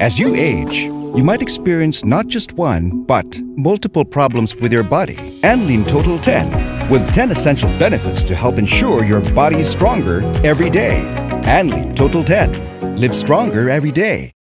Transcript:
As you age, you might experience not just one, but multiple problems with your body. Anlene Total 10, with 10 essential benefits to help ensure your body is stronger every day. Anlene Total 10, live stronger every day.